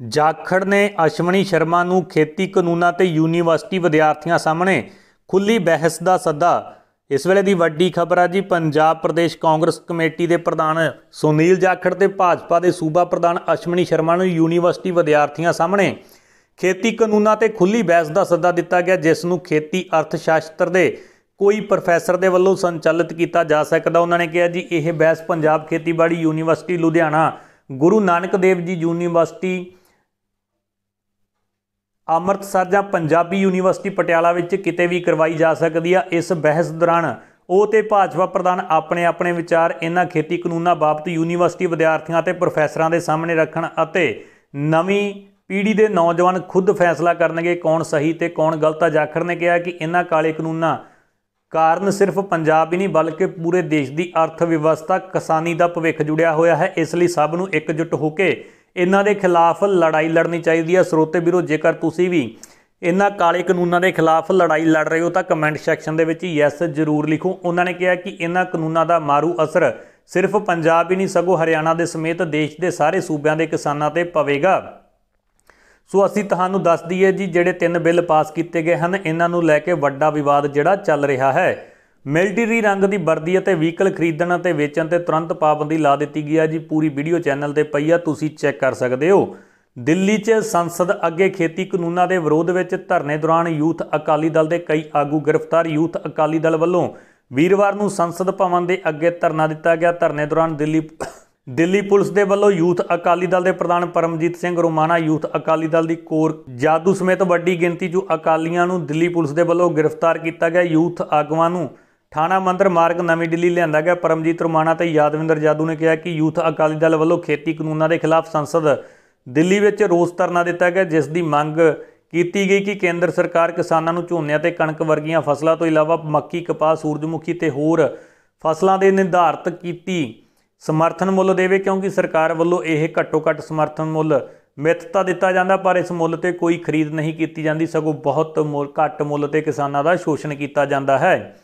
ਜਾਖੜ ਨੇ ਅਸ਼ਵਨੀ ਸ਼ਰਮਾ ਨੂੰ ਖੇਤੀ ਕਾਨੂੰਨਾਂ ਤੇ ਯੂਨੀਵਰਸਿਟੀ ਵਿਦਿਆਰਥੀਆਂ ਸਾਹਮਣੇ ਖੁੱਲੀ ਬਹਿਸ ਦਾ ਸੱਦਾ। ਇਸ ਵੇਲੇ ਦੀ ਵੱਡੀ ਖਬਰ ਆ ਜੀ, ਪੰਜਾਬ ਪ੍ਰਦੇਸ਼ ਕਾਂਗਰਸ ਕਮੇਟੀ ਦੇ ਪ੍ਰਧਾਨ ਸੁਨੀਲ ਜਾਖੜ ਤੇ ਭਾਜਪਾ ਦੇ ਸੂਬਾ ਪ੍ਰਧਾਨ ਅਸ਼ਵਨੀ ਸ਼ਰਮਾ ਨੂੰ ਯੂਨੀਵਰਸਿਟੀ ਵਿਦਿਆਰਥੀਆਂ ਸਾਹਮਣੇ ਖੇਤੀ ਕਾਨੂੰਨਾਂ ਤੇ ਖੁੱਲੀ ਬਹਿਸ ਦਾ ਸੱਦਾ ਦਿੱਤਾ ਗਿਆ, ਜਿਸ ਨੂੰ ਖੇਤੀ ਅਰਥ ਸ਼ਾਸਤਰ ਦੇ ਕੋਈ ਪ੍ਰੋਫੈਸਰ ਦੇ ਵੱਲੋਂ ਸੰਚਾਲਿਤ ਕੀਤਾ ਜਾ ਸਕਦਾ। ਉਹਨਾਂ ਨੇ ਕਿਹਾ ਜੀ, ਇਹ ਬਹਿਸ ਪੰਜਾਬ ਖੇਤੀਬਾੜੀ ਯੂਨੀਵਰਸਿਟੀ ਲੁਧਿਆਣਾ ਗੁਰੂ ਨਾਨਕ ਦੇਵ ਜੀ ਯੂਨੀਵਰਸਿਟੀ ਅੰਮ੍ਰਿਤਸਰ ਜਾਂ ਪੰਜਾਬੀ ਯੂਨੀਵਰਸਿਟੀ ਪਟਿਆਲਾ ਵਿੱਚ ਕਿਤੇ ਵੀ ਕਰਵਾਈ ਜਾ ਸਕਦੀ ਆ, ਇਸ ਬਹਿਸ ਦੌਰਾਨ ਉਹ ਤੇ ਭਾਜਪਾ ਪ੍ਰਧਾਨ ਆਪਣੇ ਆਪਣੇ ਵਿਚਾਰ, ਇਹਨਾਂ ਖੇਤੀ ਕਾਨੂੰਨਾਂ ਬਾਬਤ ਯੂਨੀਵਰਸਿਟੀ ਵਿਦਿਆਰਥੀਆਂ ਤੇ ਪ੍ਰੋਫੈਸਰਾਂ ਦੇ ਸਾਹਮਣੇ ਰੱਖਣ ਅਤੇ ਨਵੀਂ ਪੀੜ੍ਹੀ ਦੇ ਨੌਜਵਾਨ ਖੁਦ ਫੈਸਲਾ ਕਰਨਗੇ ਕੌਣ ਸਹੀ ਤੇ ਕੌਣ ਗਲਤ ਆ। ਜਾਖੜ ਨੇ ਕਿਹਾ ਕਿ ਇਹਨਾਂ ਕਾਲੇ ਕਾਨੂੰਨਾਂ ਕਾਰਨ ਸਿਰਫ ਪੰਜਾਬ ਹੀ ਨਹੀਂ, ਬਲਕਿ ਪੂਰੇ ਦੇਸ਼ ਦੀ ਅਰਥ ਵਿਵਸਥਾ ਕਿਸਾਨੀ ਦਾ ਭਵਿੱਖ ਜੁੜਿਆ ਹੋਇਆ ਹੈ। ਇਸ ਲਈ ਸਭ ਨੂੰ ਇਕਜੁੱਟ ਹੋ ਕੇ ਇਹਨਾਂ ਦੇ ਖਿਲਾਫ ਲੜਾਈ ਲੜਨੀ ਚਾਹੀਦੀ ਹੈ। ਸਰੋਤੇ ਵੀਰੋ, ਜੇਕਰ ਤੁਸੀਂ ਵੀ ਇਹਨਾਂ ਕਾਲੇ ਕਾਨੂੰਨਾਂ ਦੇ ਖਿਲਾਫ ਲੜਾਈ ਲੜ ਰਹੇ ਹੋ, ਤਾਂ ਕਮੈਂਟ ਸੈਕਸ਼ਨ ਦੇ ਵਿੱਚ ਯੈਸ ਜ਼ਰੂਰ ਲਿਖੋ। ਉਹਨਾਂ ਨੇ ਕਿਹਾ ਕਿ ਇਹਨਾਂ ਕਾਨੂੰਨਾਂ ਦਾ ਮਾਰੂ ਅਸਰ ਸਿਰਫ ਪੰਜਾਬ ਹੀ ਨਹੀਂ, ਸਗੋਂ ਹਰਿਆਣਾ ਦੇ ਸਮੇਤ ਦੇਸ਼ ਦੇ ਸਾਰੇ ਸੂਬਿਆਂ ਦੇ ਕਿਸਾਨਾਂ ਤੇ ਪਵੇਗਾ। ਸੋ ਅਸੀਂ ਤੁਹਾਨੂੰ ਦੱਸ ਦਈਏ ਜੀ, ਜਿਹੜੇ ਤਿੰਨ ਬਿੱਲ ਪਾਸ ਕੀਤੇ ਗਏ ਹਨ, ਇਹਨਾਂ ਨੂੰ ਲੈ ਕੇ ਵੱਡਾ ਵਿਵਾਦ ਜਿਹੜਾ ਚੱਲ ਰਿਹਾ ਹੈ। ਮਿਲਟਰੀ ਰੰਗ ਦੀ ਵਰਦੀ ਅਤੇ ਵਹੀਕਲ ਖਰੀਦਣ ਅਤੇ ਵੇਚਣ ਤੇ ਤੁਰੰਤ ਪਾਬੰਦੀ ਲਾ ਦਿੱਤੀ ਗਈ ਹੈ ਜੀ। ਪੂਰੀ ਵੀਡੀਓ ਚੈਨਲ ਤੇ ਪਈ ਆ, ਤੁਸੀਂ ਚੈੱਕ ਕਰ ਸਕਦੇ ਹੋ। ਦਿੱਲੀ 'ਚ ਸੰਸਦ ਅੱਗੇ ਖੇਤੀ ਕਾਨੂੰਨਾਂ ਦੇ ਵਿਰੋਧ ਵਿੱਚ ਧਰਨੇ ਦੌਰਾਨ ਯੂਥ ਅਕਾਲੀ ਦਲ ਦੇ ਕਈ ਆਗੂ ਗ੍ਰਿਫਤਾਰ। ਯੂਥ ਅਕਾਲੀ ਦਲ ਵੱਲੋਂ ਵੀਰਵਾਰ ਨੂੰ ਸੰਸਦ ਭਵਨ ਦੇ ਅੱਗੇ ਧਰਨਾ ਦਿੱਤਾ ਗਿਆ। ਧਰਨੇ ਦੌਰਾਨ ਦਿੱਲੀ [COUGHS] ਦਿੱਲੀ ਪੁਲਿਸ ਦੇ ਵੱਲੋਂ ਯੂਥ ਅਕਾਲੀ ਦਲ ਦੇ ਪ੍ਰਧਾਨ ਪਰਮਜੀਤ ਸਿੰਘ ਰੋਮਾਣਾ, ਯੂਥ ਅਕਾਲੀ ਦਲ ਦੀ ਕੋਰ ਜਾਦੂ ਸਮੇਤ ਵੱਡੀ ਗਿਣਤੀ 'ਚ ਅਕਾਲੀਆਂ ਨੂੰ ਦਿੱਲੀ ਪੁਲਿਸ ਦੇ ਵੱਲੋਂ ਗ੍ਰਿਫਤਾਰ ਕੀਤਾ ਗਿਆ। ਯੂਥ ਆਗੂਆਂ ਨੂੰ ਥਾਣਾ ਮੰਦਰ ਮਾਰਗ ਨਵੀਂ ਦਿੱਲੀ ਲਿਆਂਦਾ ਗਿਆ। ਪਰਮਜੀਤ ਰੋਮਾਣਾ ਤੇ ਯਾਦਵਿੰਦਰ ਜਾਦੂ ਨੇ ਕਿਹਾ ਕਿ ਯੂਥ ਅਕਾਲੀ ਦਲ ਵੱਲੋਂ ਖੇਤੀ ਕਾਨੂੰਨਾਂ ਦੇ ਖਿਲਾਫ ਸੰਸਦ ਦਿੱਲੀ ਵਿੱਚ ਰੋਸ ਧਰਨਾ ਦਿੱਤਾ ਗਿਆ, ਜਿਸ ਦੀ ਮੰਗ ਕੀਤੀ ਗਈ ਕਿ ਕੇਂਦਰ ਸਰਕਾਰ ਕਿਸਾਨਾਂ ਨੂੰ ਝੋਨੇ ਅਤੇ ਕਣਕ ਵਰਗੀਆਂ ਫਸਲਾਂ ਤੋਂ ਇਲਾਵਾ ਮੱਕੀ, ਕਪਾਹ, ਸੂਰਜਮੁਖੀ ਤੇ ਹੋਰ ਫਸਲਾਂ ਦੇ ਨਿਰਧਾਰਤ ਕੀਤੀ ਸਮਰਥਨ ਮੁੱਲ ਦੇਵੇ, ਕਿਉਂਕਿ ਸਰਕਾਰ ਵੱਲੋਂ ਇਹ ਘੱਟੋ ਘੱਟ ਸਮਰਥਨ ਮੁੱਲ ਮਿੱਥ ਤਾਂ ਦਿੱਤਾ ਜਾਂਦਾ, ਪਰ ਇਸ ਮੁੱਲ ਤੇ ਕੋਈ ਖਰੀਦ ਨਹੀਂ ਕੀਤੀ ਜਾਂਦੀ। ਸਗੋਂ ਬਹੁਤ ਮੁੱਲ, ਘੱਟ ਮੁੱਲ ਤੇ ਕਿਸਾਨਾਂ ਦਾ ਸ਼ੋਸ਼ਣ ਕੀਤਾ ਜਾਂਦਾ ਹੈ।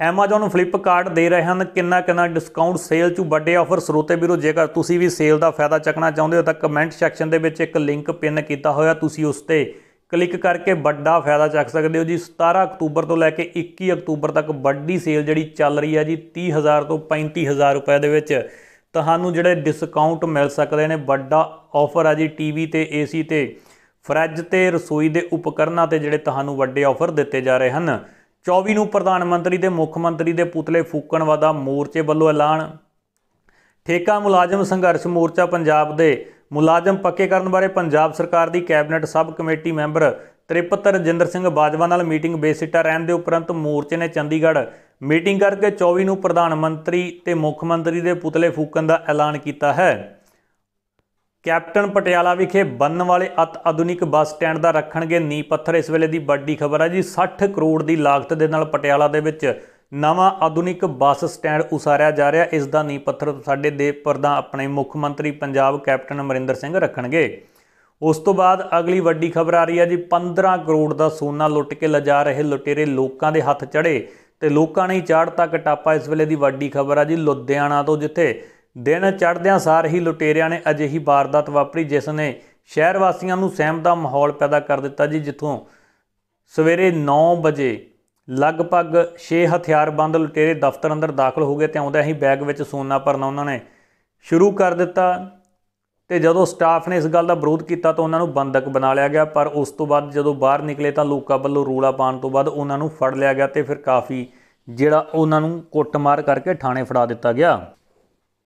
Amazon ਫਲਿੱਪਕਾਰਟ ਦੇ ਰਹੇ ਹਨ, ਕਿੰਨਾ ਕਿੰਨਾ ਡਿਸਕਾਊਂਟ ਸੇਲ 'ਚ ਵੱਡੇ ਆਫਰ ਸਰੋਤੇ ਵੀਰੋ, ਜੇਕਰ ਤੁਸੀਂ ਵੀ ਸੇਲ ਦਾ ਫਾਇਦਾ ਚੱਕਣਾ ਚਾਹੁੰਦੇ ਹੋ ਤਾਂ ਕਮੈਂਟ ਸੈਕਸ਼ਨ ਦੇ ਵਿੱਚ ਇੱਕ ਲਿੰਕ ਪਿੰਨ ਕੀਤਾ ਹੋਇਆ, ਤੁਸੀਂ ਉਸ ਤੇ ਕਲਿੱਕ ਕਰਕੇ ਵੱਡਾ ਫਾਇਦਾ ਚੱਕ ਸਕਦੇ ਹੋ ਜੀ। 17 ਅਕਤੂਬਰ ਤੋਂ ਲੈ ਕੇ 21 ਅਕਤੂਬਰ ਤੱਕ ਵੱਡੀ ਸੇਲ ਜਿਹੜੀ ਚੱਲ ਰਹੀ ਹੈ ਜੀ 30000 ਤੋਂ 35000 ਰੁਪਏ ਦੇ ਵਿੱਚ ਤੁਹਾਨੂੰ ਜਿਹੜੇ ਡਿਸਕਾਊਂਟ ਮਿਲ ਸਕਦੇ ਨੇ। ਵੱਡਾ ਆਫਰ ਆ ਜੀ ਟੀਵੀ ਤੇ ਏਸੀ ਤੇ ਫਰਿੱਜ ਤੇ, ਰਸੋਈ ਦੇ ਉਪਕਰਨਾਂ ਤੇ ਜਿਹੜੇ ਤੁਹਾਨੂੰ ਵੱਡੇ ਆਫਰ ਦਿੱਤੇ ਜਾ ਰਹੇ ਹਨ। 24 ਨੂੰ ਪ੍ਰਧਾਨ ਮੰਤਰੀ ਤੇ ਮੁੱਖ ਮੰਤਰੀ ਦੇ ਪੁਤਲੇ ਫੂਕਣ ਵਾਦਾ ਮੋਰਚੇ ਵੱਲੋਂ ਐਲਾਨ। ਠੇਕਾ ਮੁਲਾਜ਼ਮ ਸੰਘਰਸ਼ ਮੋਰਚਾ ਪੰਜਾਬ ਦੇ ਮੁਲਾਜ਼ਮ ਪੱਕੇ ਕਰਨ ਬਾਰੇ ਪੰਜਾਬ ਸਰਕਾਰ ਦੀ cabinet sub committee member Tripat Rajinder Singh Bajwa ਨਾਲ ਮੀਟਿੰਗ ਬੇਸਿੱਟਾ ਰਹਿਣ ਦੇ ਉਪਰੰਤ ਮੋਰਚੇ ਨੇ ਚੰਡੀਗੜ੍ਹ ਮੀਟਿੰਗ ਕਰਕੇ 24 ਨੂੰ ਪ੍ਰਧਾਨ ਮੰਤਰੀ ਤੇ ਮੁੱਖ ਮੰਤਰੀ ਦੇ ਪੁਤਲੇ ਫੂਕਣ ਦਾ ਐਲਾਨ ਕੀਤਾ ਹੈ। ਕੈਪਟਨ ਪਟਿਆਲਾ ਵਿਖੇ ਬਣਨ ਵਾਲੇ ਅਤ ਆਧੁਨਿਕ ਬੱਸ ਸਟੈਂਡ ਦਾ ਰੱਖਣਗੇ ਨੀਂਹ ਪੱਥਰ। ਇਸ ਵੇਲੇ ਦੀ ਵੱਡੀ ਖਬਰ ਹੈ ਜੀ 60 ਕਰੋੜ ਦੀ ਲਾਗਤ ਦੇ ਨਾਲ ਪਟਿਆਲਾ ਦੇ ਵਿੱਚ ਨਵਾਂ ਆਧੁਨਿਕ ਬੱਸ ਸਟੈਂਡ ਉਸਾਰਿਆ ਜਾ ਰਿਹਾ। ਇਸ ਦਾ ਨੀਂਹ ਪੱਥਰ ਸਾਡੇ ਦੇ ਪ੍ਰਧਾਨ ਆਪਣੇ ਮੁੱਖ ਮੰਤਰੀ ਪੰਜਾਬ ਕੈਪਟਨ ਅਮਰਿੰਦਰ ਸਿੰਘ ਰੱਖਣਗੇ। ਉਸ ਤੋਂ ਬਾਅਦ ਅਗਲੀ ਵੱਡੀ ਖਬਰ ਆ ਰਹੀ ਹੈ ਜੀ 15 ਕਰੋੜ ਦਾ ਸੋਨਾ ਲੁੱਟ ਕੇ ਲਿਜਾ ਰਹੇ ਲੁਟੇਰੇ ਲੋਕਾਂ ਦੇ ਹੱਥ ਚੜੇ ਤੇ ਲੋਕਾਂ ਨੇ ਚਾੜ ਤੱਕ ਟਾਪਾ ਇਸ ਵੇਲੇ ਦੀ ਵੱਡੀ ਖਬਰ ਆ ਜੀ, ਲੁਧਿਆਣਾ ਤੋਂ, ਜਿੱਥੇ ਦਿਨ ਚੜ੍ਹਦਿਆਂ ਸਾਰ ਹੀ ਲੁਟੇਰਿਆਂ ਨੇ ਅਜਿਹੀ ਵਾਰਦਾਤ ਵਾਪਰੀ, ਜਿਸ ਨੇ ਸ਼ਹਿਰ ਵਾਸੀਆਂ ਨੂੰ ਸਹਿਮ ਦਾ ਮਾਹੌਲ ਪੈਦਾ ਕਰ ਦਿੱਤਾ ਜੀ, ਜਿੱਥੋਂ ਸਵੇਰੇ 9 ਵਜੇ ਲਗਭਗ 6 ਹਥਿਆਰਬੰਦ ਲੁਟੇਰੇ ਦਫ਼ਤਰ ਅੰਦਰ ਦਾਖਲ ਹੋ ਗਏ ਤੇ ਆਉਂਦਿਆਂ ਹੀ ਬੈਗ ਵਿੱਚ ਸੋਨਾ ਭਰਨਾ ਉਹਨਾਂ ਨੇ ਸ਼ੁਰੂ ਕਰ ਦਿੱਤਾ ਤੇ ਜਦੋਂ ਸਟਾਫ ਨੇ ਇਸ ਗੱਲ ਦਾ ਵਿਰੋਧ ਕੀਤਾ ਤਾਂ ਉਹਨਾਂ ਨੂੰ ਬੰਦਕ ਬਣਾ ਲਿਆ ਗਿਆ, ਪਰ ਉਸ ਤੋਂ ਬਾਅਦ ਜਦੋਂ ਬਾਹਰ ਨਿਕਲੇ ਤਾਂ ਲੋਕਾਂ ਵੱਲੋਂ ਰੂਲਾ ਪਾਉਣ ਤੋਂ ਬਾਅਦ ਉਹਨਾਂ ਨੂੰ ਫੜ ਲਿਆ ਗਿਆ ਤੇ ਫਿਰ ਕਾਫੀ ਜਿਹੜਾ ਉਹਨਾਂ ਨੂੰ ਕੁੱਟਮਾਰ ਕਰਕੇ ਥਾਣੇ ਫੜਾ ਦਿੱਤਾ ਗਿਆ।